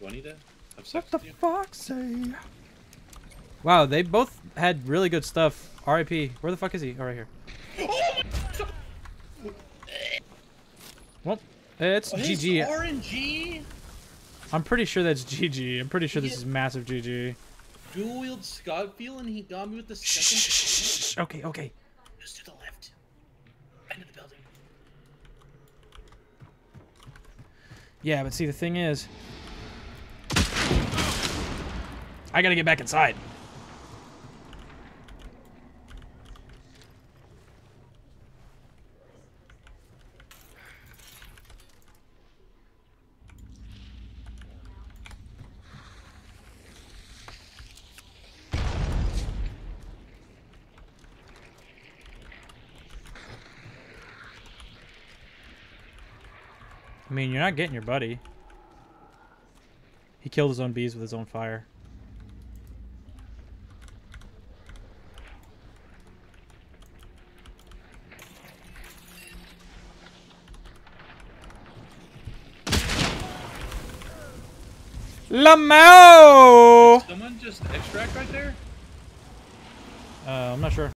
Do I need to have sex What the with you? fuck say? Wow, they both had really good stuff. R.I.P. Where the fuck is he? Oh, right here. Well, it's Oh, his GG. RNG I'm pretty sure that's GG. I'm pretty sure this is massive GG. dual wield Scottfield and he got me with the Shh, second. shh, shh, shh. Okay, okay. Just to the left. End of the building. Yeah, but see, the thing is, I gotta get back inside. I mean, you're not getting your buddy. He killed his own bees with his own fire. Lamau! Someone just extract right there? Uh, I'm not sure.